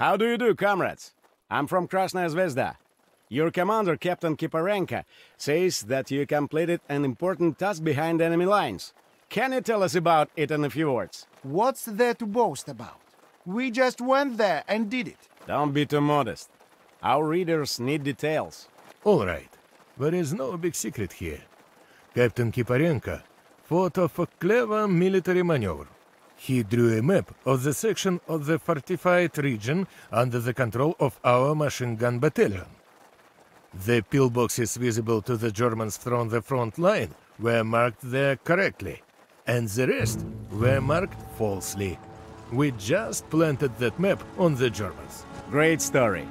How do you do, comrades? I'm from Krasnaya Zvezda. Your commander, Captain Kiparenko, says that you completed an important task behind enemy lines. Can you tell us about it in a few words? What's there to boast about? We just went there and did it. Don't be too modest. Our readers need details. All right. There is no big secret here. Captain Kiparenko thought of a clever military maneuver he drew a map of the section of the fortified region under the control of our machine gun battalion. The pillboxes visible to the Germans from the front line were marked there correctly, and the rest were marked falsely. We just planted that map on the Germans. Great story.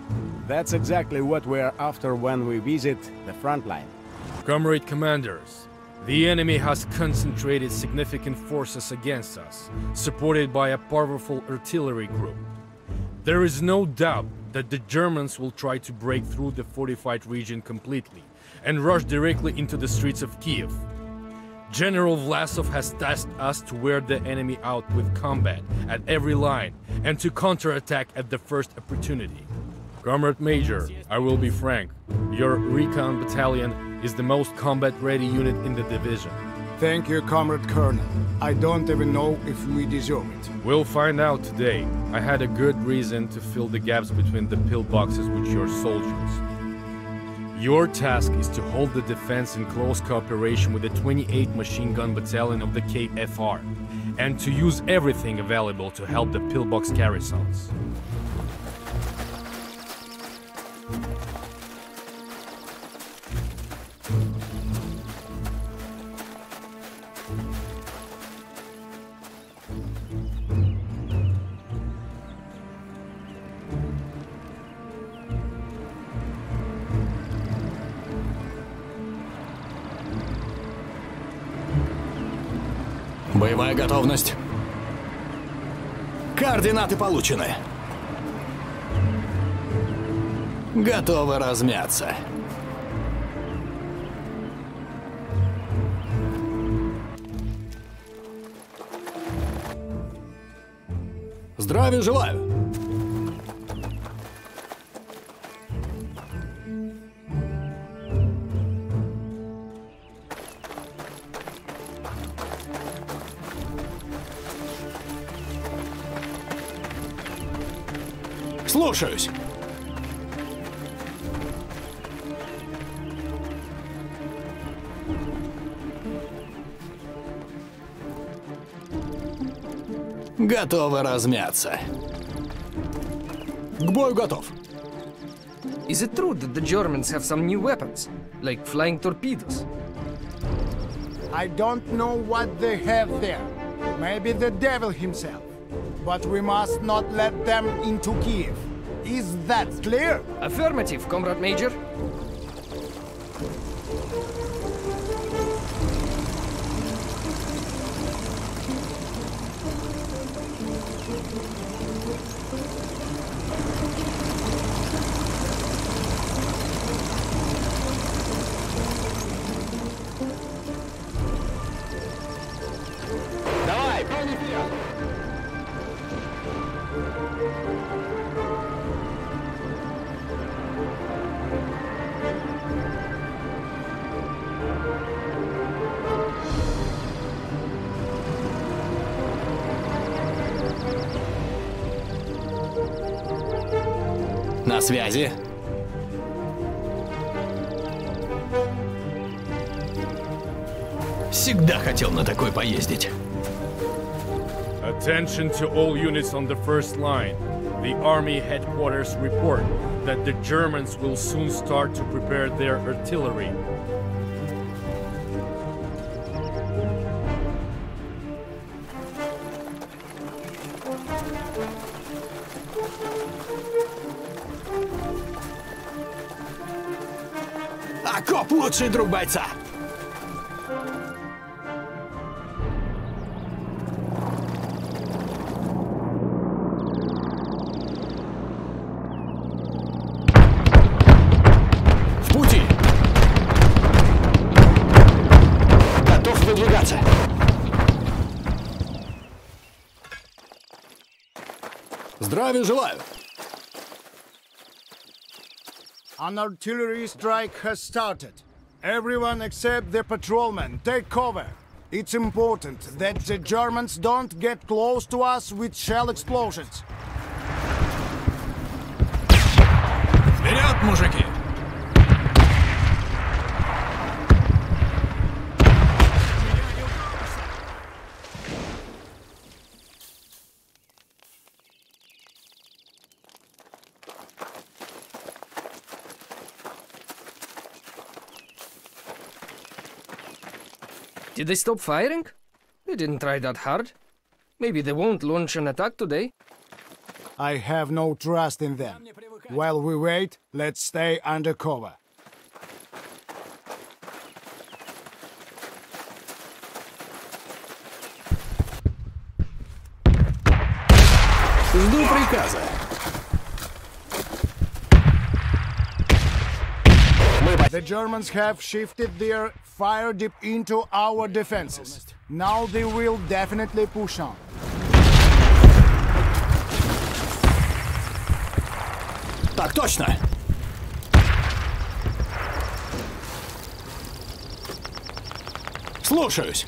That's exactly what we're after when we visit the front line. Comrade commanders, the enemy has concentrated significant forces against us, supported by a powerful artillery group. There is no doubt that the Germans will try to break through the fortified region completely and rush directly into the streets of Kiev. General Vlasov has tasked us to wear the enemy out with combat at every line and to counterattack at the first opportunity. Comrade Major, I will be frank. Your recon battalion is the most combat-ready unit in the division. Thank you, Comrade Colonel. I don't even know if we deserve it. We'll find out today. I had a good reason to fill the gaps between the pillboxes with your soldiers. Your task is to hold the defense in close cooperation with the 28th Machine Gun Battalion of the KFR, and to use everything available to help the pillbox garrisons. готовность. Координаты получены. Готовы размяться. Здравия желаю! Слушаюсь. Готовы размяться. К бою готов. Is it true that the Germans have some new weapons, like flying torpedoes? I don't know what they have there. Maybe the devil himself. but we must not let them into Kiev. Is that clear? Affirmative, Comrade Major. связи. Всегда хотел на такой поездить. Attention to all units on the first line. The army headquarters report that the Germans will soon start to prepare their artillery лучший друг бойца. В пути. Готов выдвигаться. Здравия желаю! An artillery strike has started. Everyone except the patrolmen, take cover. It's important that the Germans don't get close to us with shell explosions. Вперед, мужики! Did they stop firing? They didn't try that hard. Maybe they won't launch an attack today. I have no trust in them. While we wait, let's stay undercover. Жду приказа. The Germans have shifted their fire deep into our defenses. Now they will definitely push on. Так точно! Слушаюсь!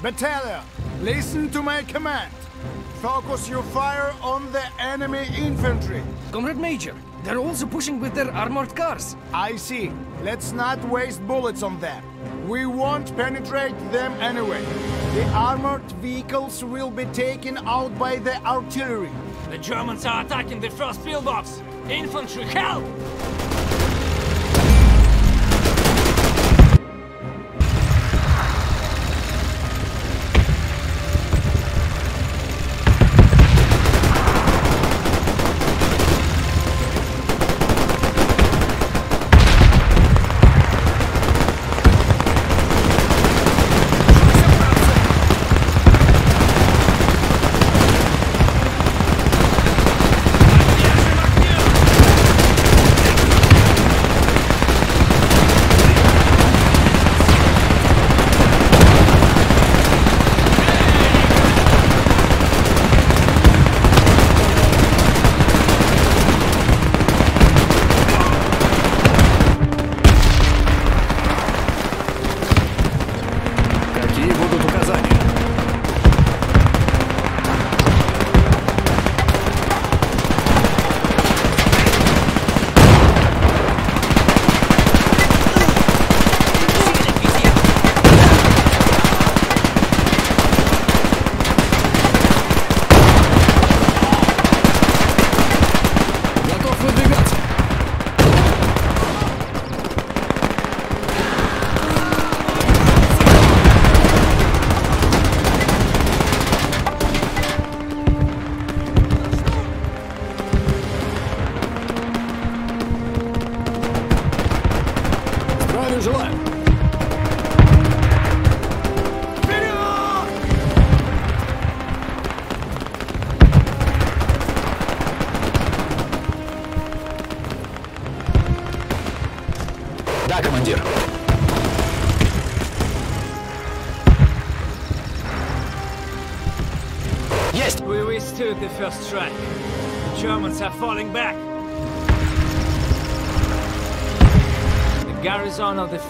Battalion, listen to my command. Focus your fire on the enemy infantry. Comrade Major, they're also pushing with their armored cars. I see. Let's not waste bullets on them. We won't penetrate them anyway. The armored vehicles will be taken out by the artillery. The Germans are attacking the first pillbox. Infantry, help!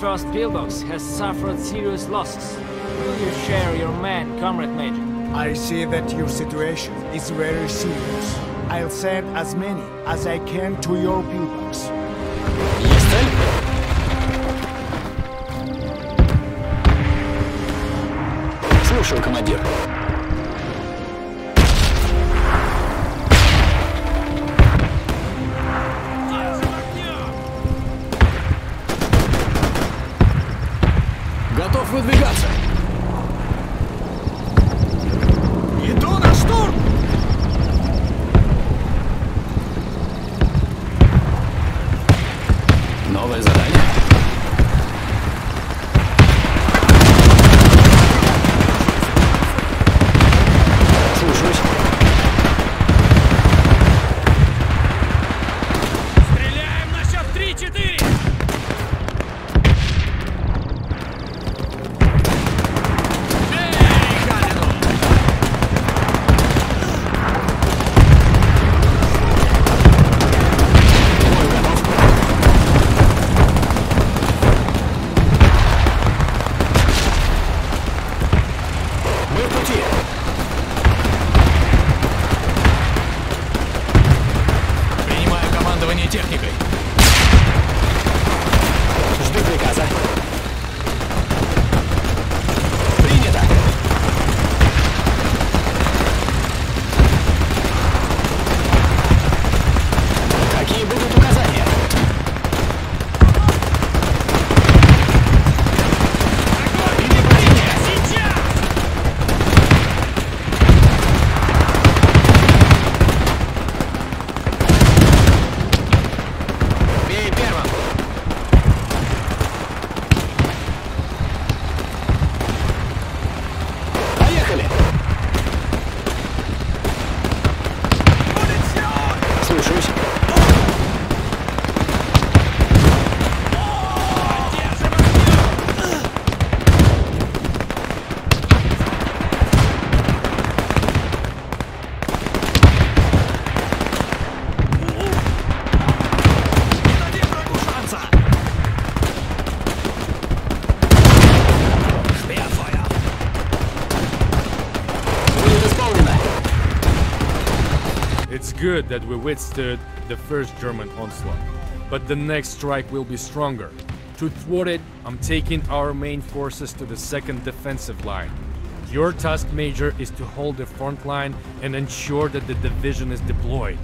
first pillbox has suffered serious losses. Will you share your man, Comrade Major? I see that your situation is very serious. I'll send as many as I can to your pillbox. Yes, sir. Готов выдвигаться. that we withstood the first German onslaught. But the next strike will be stronger. To thwart it, I'm taking our main forces to the second defensive line. Your task, Major, is to hold the front line and ensure that the division is deployed.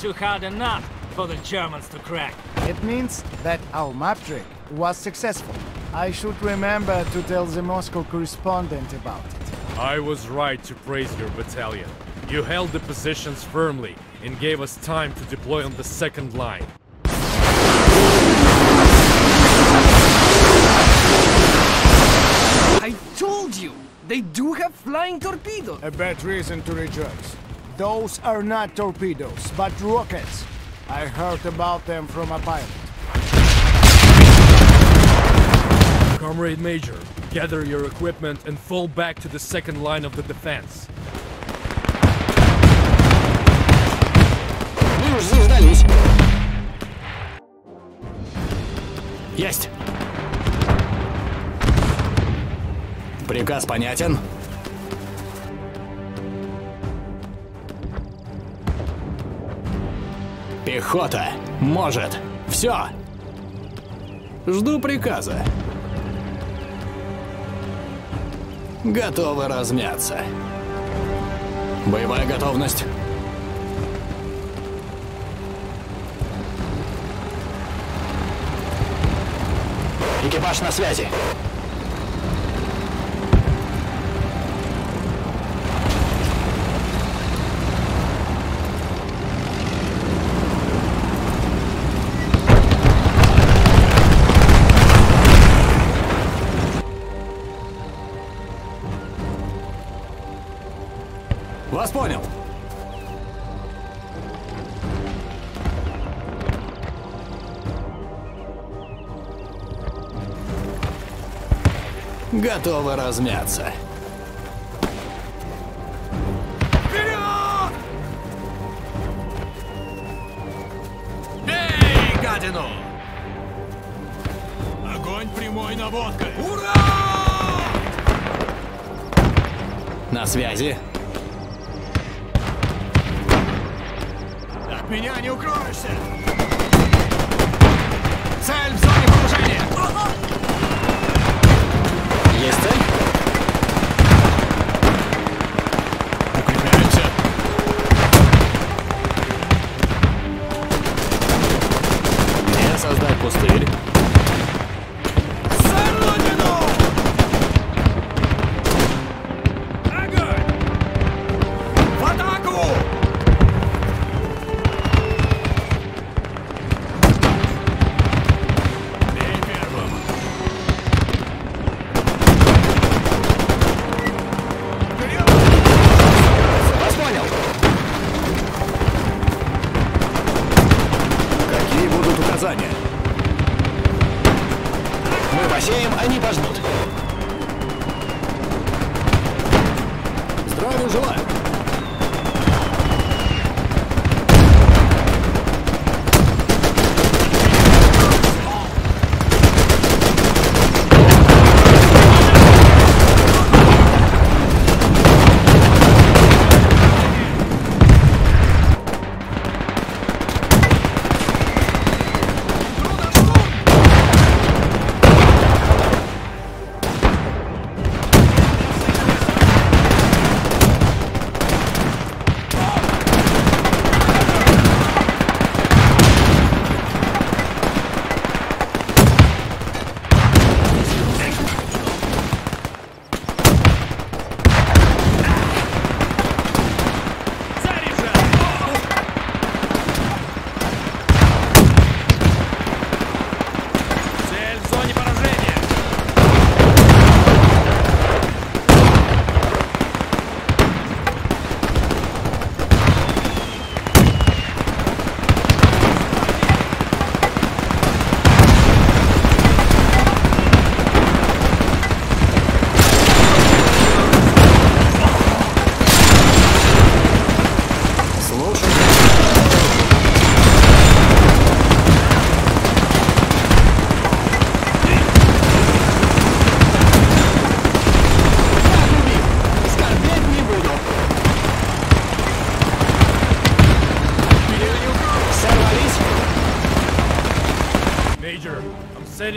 too hard enough for the Germans to crack. It means that our map trick was successful. I should remember to tell the Moscow correspondent about it. I was right to praise your battalion. You held the positions firmly and gave us time to deploy on the second line. I told you! They do have flying torpedoes! A bad reason to rejoice. Those are not torpedoes, but rockets. I heard about them from a pilot. Comrade Major, gather your equipment and fall back to the second line of the defense. Есть! Приказ понятен? Пехота может все. Жду приказа. Готовы размяться. Боевая готовность. Экипаж на связи. готова размяться. Вперед! Бей, гадину! Огонь прямой наводкой! Ура! На связи. От меня не укроешься!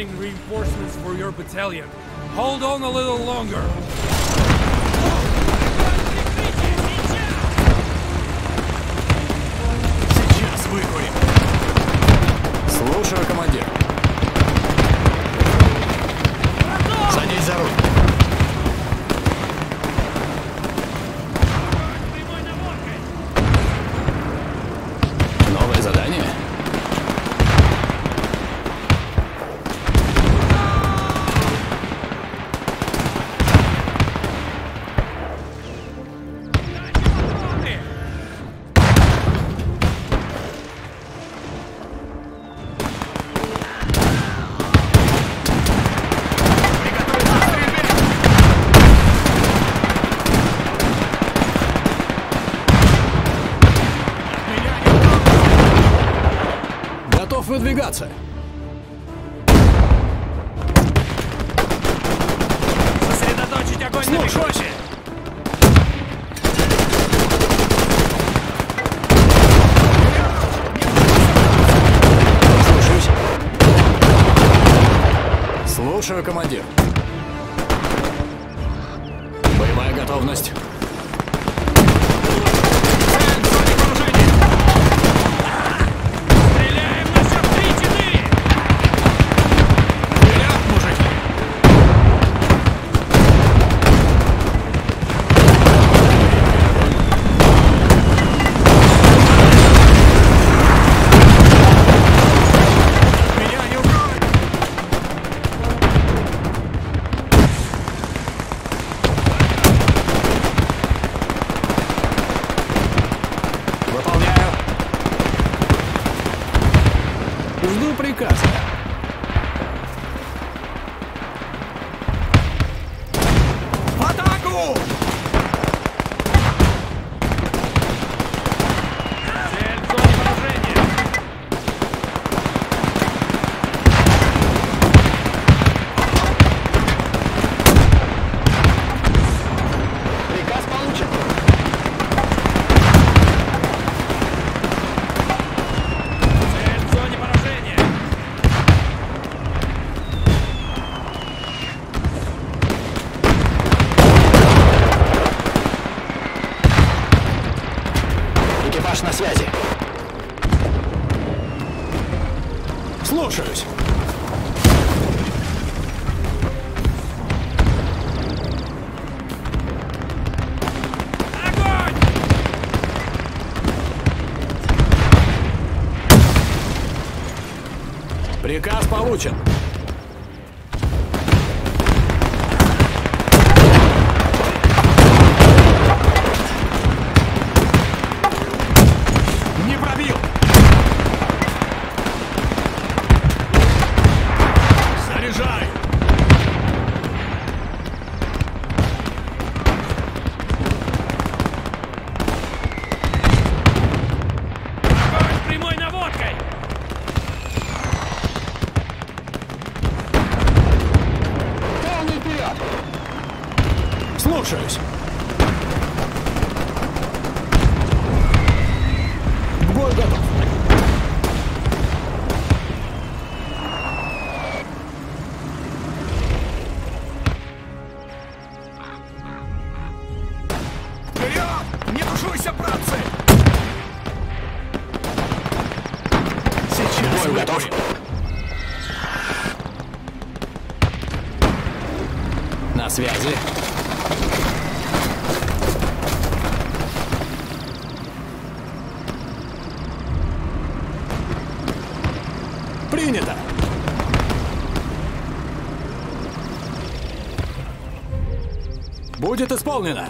reinforcements for your battalion. Hold on a little longer. Выдвигаться! Сосредоточить огонь на Микоше! Слушаюсь. Слушаю, командир. Боевая готовность. Не тушуйся, братцы! Сейчас Бой готов. На связи. Принято. Будет исполнено.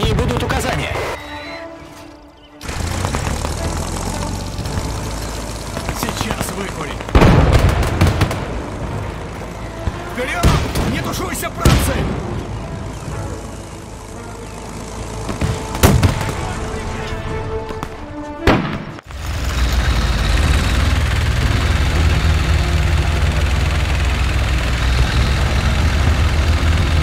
Какие будут указания? Сейчас выкурим. Вперед! Не тушуйся, братцы!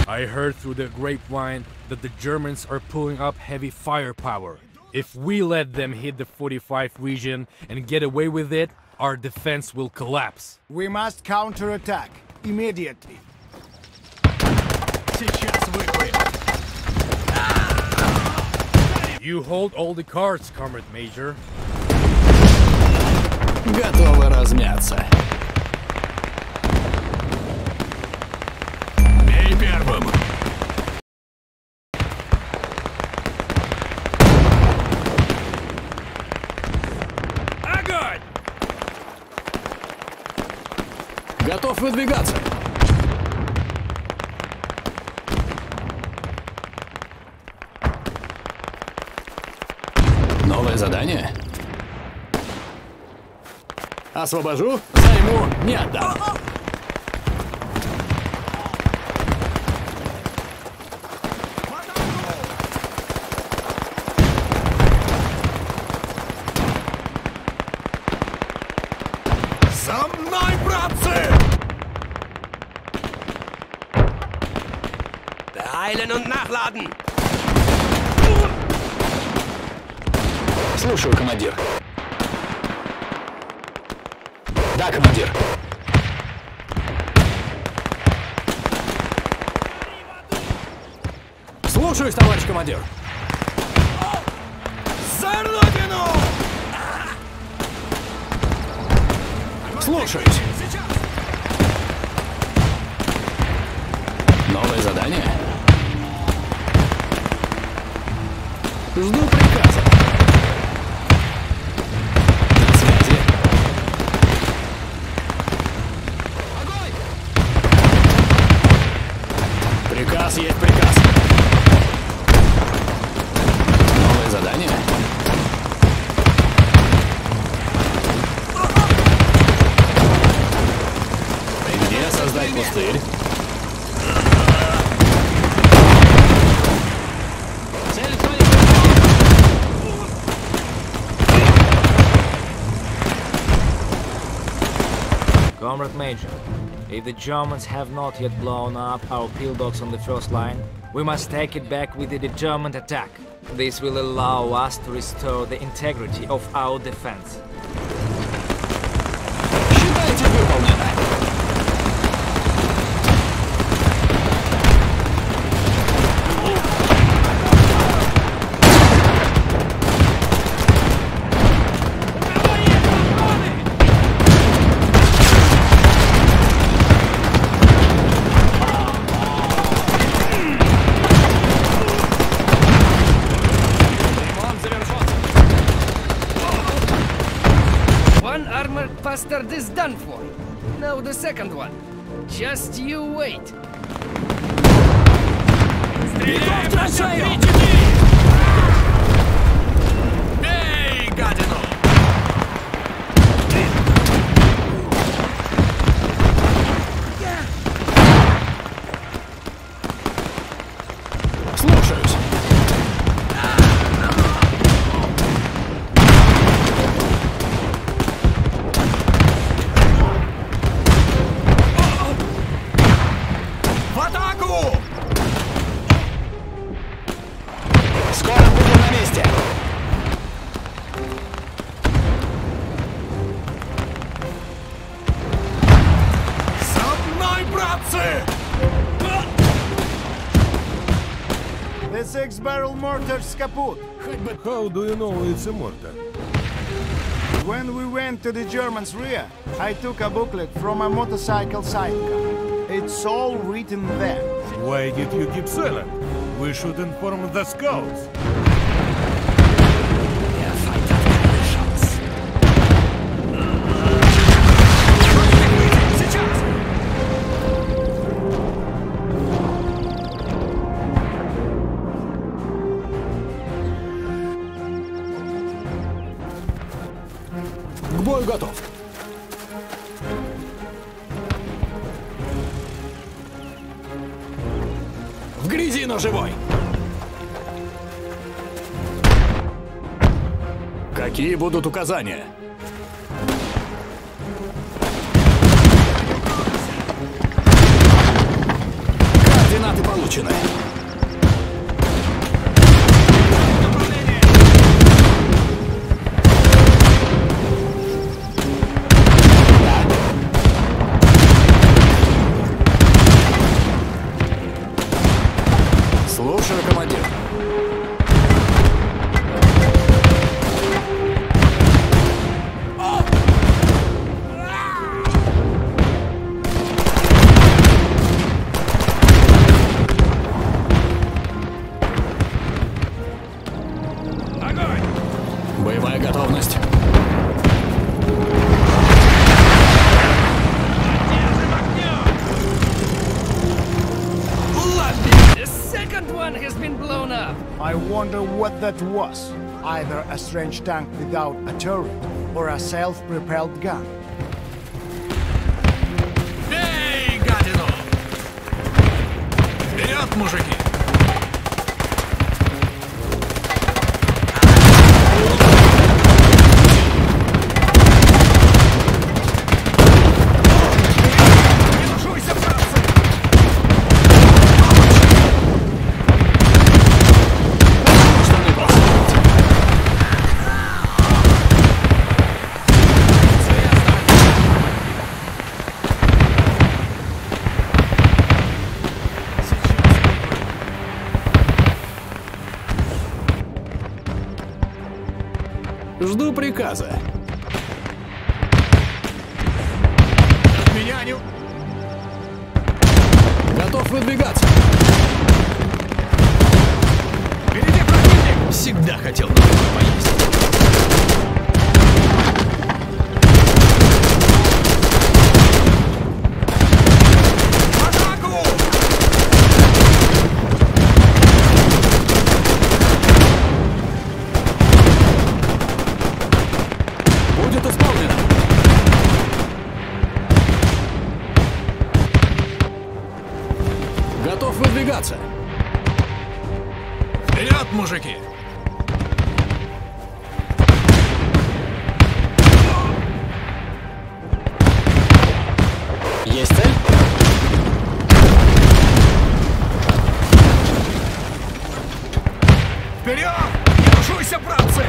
I heard through the grapevine that the Germans are pulling up heavy firepower. If we let them hit the 45 region and get away with it, our defense will collapse. We must counterattack immediately. You hold all the cards, Comrade Major. Готовы размяться. Готов выдвигаться. Новое задание? Освобожу, займу, не отдам. Слушаю, командир. Да, командир. Слушаюсь, товарищ командир. Зарлобину! Слушаюсь. Новое задание? Жду приказ. dude. Comrade Major, if the Germans have not yet blown up our pillbox on the first line, we must take it back with a determined attack. This will allow us to restore the integrity of our defense. second one. Just you wait. Стреляем! barrel mortar's kaput. how do you know it's a mortar? When we went to the Germans' rear, I took a booklet from a motorcycle sidecar. It's all written there. Why did you keep silent? We should inform the scouts. Какие будут указания? Координаты получены. that was either a strange tank without a turret or a self-propelled gun. They got it all! Вперед, мужики! Вперед! Не братцы!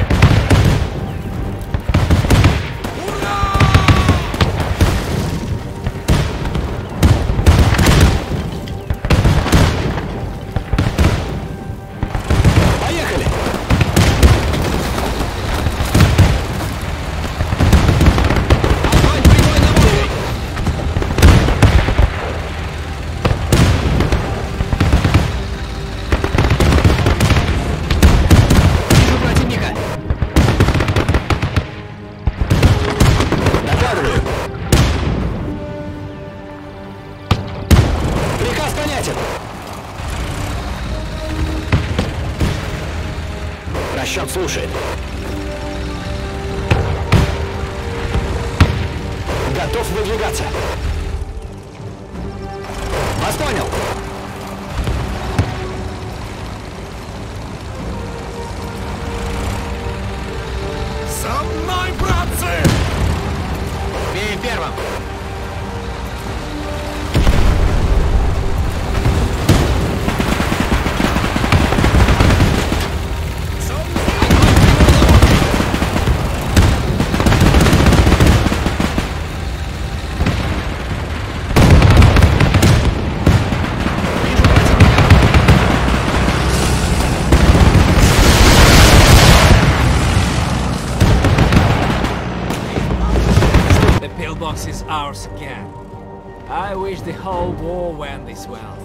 wish the whole war went this well.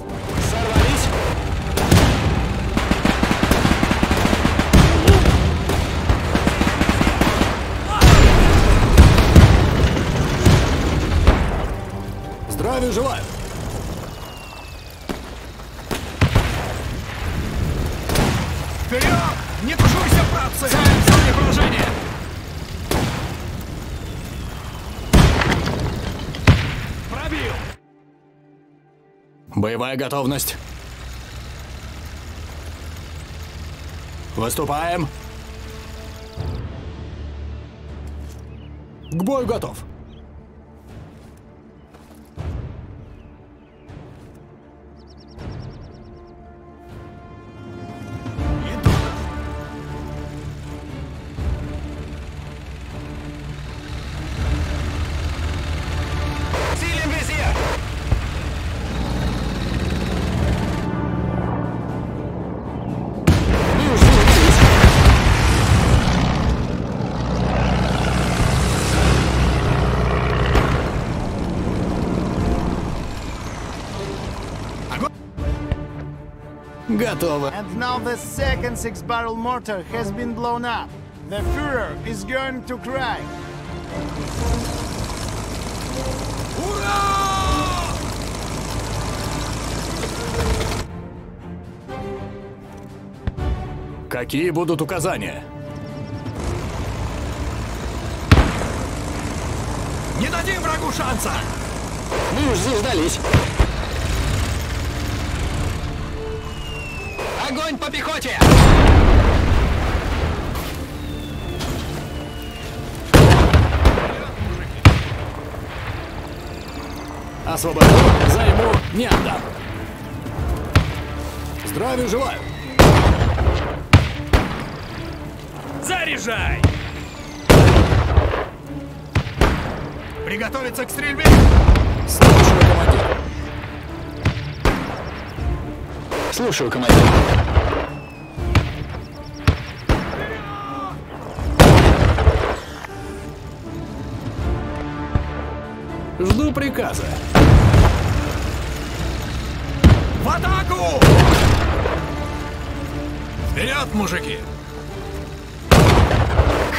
Здравия желаю! Боевая готовность. Выступаем. К бою готов. Готово. And now the second six-barrel mortar has been blown up. The Führer is going to cry. Ура! Какие будут указания? Не дадим врагу шанса! Мы уж заждались. Огонь по пехоте! Освобожу, займу, не отдам. Здравия желаю. Заряжай! Приготовиться к стрельбе! Слушаю, командир. Слушаю, командир. Жду приказа. В атаку! Вперед, мужики!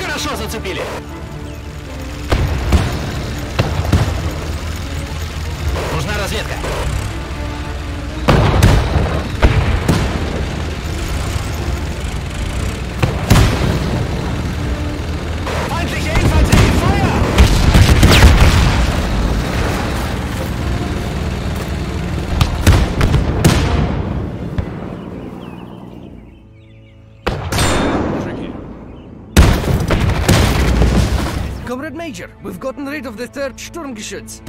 Хорошо зацепили! Нужна разведка. Major, we've gotten rid of the third Sturmgeschütz.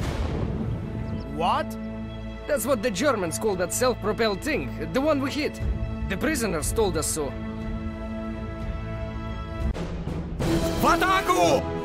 What? That's what the Germans call that self-propelled thing, the one we hit. The prisoners told us so. Pataku!